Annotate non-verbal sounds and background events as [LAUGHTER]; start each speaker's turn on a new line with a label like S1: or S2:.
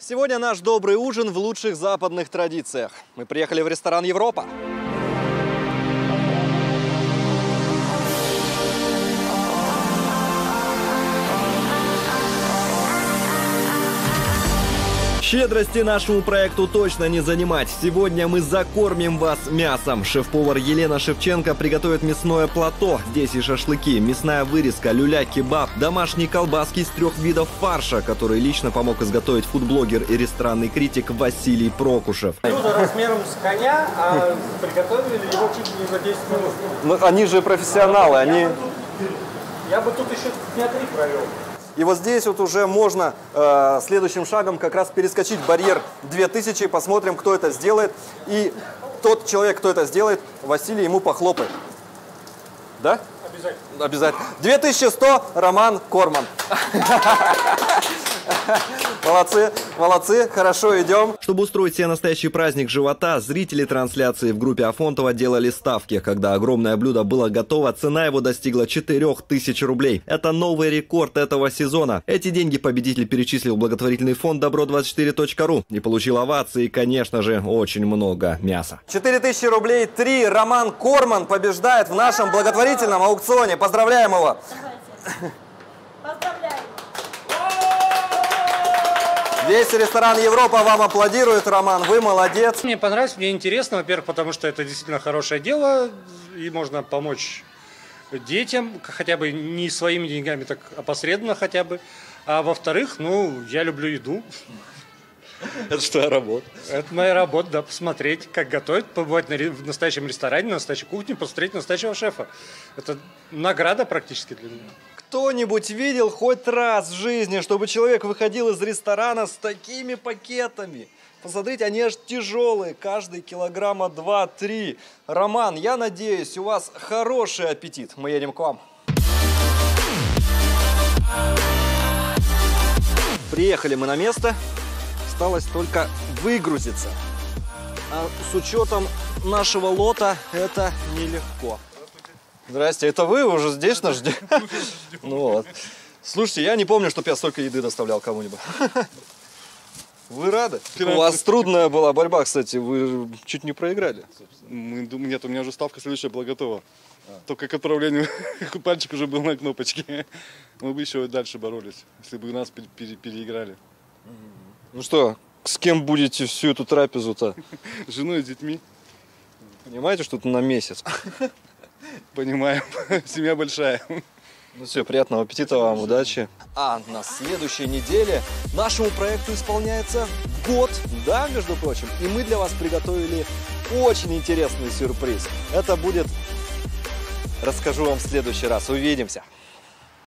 S1: Сегодня наш добрый ужин в лучших западных традициях. Мы приехали в ресторан «Европа». Щедрости нашему проекту точно не занимать. Сегодня мы закормим вас мясом. Шеф-повар Елена Шевченко приготовит мясное плато. Здесь и шашлыки, мясная вырезка, люля-кебаб, домашние колбаски из трех видов фарша, который лично помог изготовить фудблогер и ресторанный критик Василий Прокушев.
S2: Блюдо размером с коня, а приготовили его чуть ли не за 10 минут.
S1: Ну, они же профессионалы, они...
S2: Я бы тут еще дня три провел.
S1: И вот здесь вот уже можно э, следующим шагом как раз перескочить барьер 2000, посмотрим, кто это сделает. И тот человек, кто это сделает, Василий ему похлопает. Да?
S2: Обязательно.
S1: Обязательно. 2100, Роман Корман. [LAUGHS] [LAUGHS] Молодцы, молодцы, хорошо идем. Чтобы устроить себе настоящий праздник живота, зрители трансляции в группе Афонтова делали ставки. Когда огромное блюдо было готово, цена его достигла 4000 рублей. Это новый рекорд этого сезона. Эти деньги победитель перечислил в благотворительный фонд добро24.ру и получил овации и, конечно же, очень много мяса. 4000 рублей, 3. Роман Корман побеждает в нашем благотворительном аукционе. Поздравляем его!
S3: Поздравляю!
S1: Весь ресторан Европа вам аплодирует, Роман. Вы молодец.
S2: Мне понравилось, мне интересно, во-первых, потому что это действительно хорошее дело, и можно помочь детям, хотя бы не своими деньгами, так опосредованно хотя бы. А во-вторых, ну, я люблю еду. [LAUGHS]
S1: Это что я работа.
S2: Это моя работа, да, посмотреть, как готовить, побывать на ре- в настоящем ресторане, на настоящей кухне, посмотреть настоящего шефа. Это награда практически для меня.
S1: Кто-нибудь видел хоть раз в жизни, чтобы человек выходил из ресторана с такими пакетами? Посмотрите, они аж тяжелые, каждый килограмма 2-3. Роман, я надеюсь, у вас хороший аппетит. Мы едем к вам. Приехали мы на место. Осталось только выгрузиться. А с учетом нашего лота это нелегко. Здрасте, это вы уже здесь нас ждете? [LAUGHS] Ну вот. Слушайте, я не помню, чтобы я столько еды доставлял кому-нибудь. [LAUGHS] Вы рады? У вас трудная была борьба, кстати, вы чуть не проиграли.
S4: Мы Нет, у меня уже ставка следующая была готова. Только к отправлению [LAUGHS] пальчик уже был на кнопочке. Мы бы еще дальше боролись, если бы нас пере- пере- переиграли.
S1: Ну что, с кем будете всю эту трапезу-то?
S4: С женой и детьми,
S1: Понимаете, что это на месяц?
S4: Понимаем, [LAUGHS] семья большая.
S1: Ну все, приятного аппетита вам, удачи. А на следующей неделе нашему проекту исполняется год, да, между прочим. И мы для вас приготовили очень интересный сюрприз. Это будет... Расскажу вам в следующий раз. Увидимся.